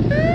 Woo!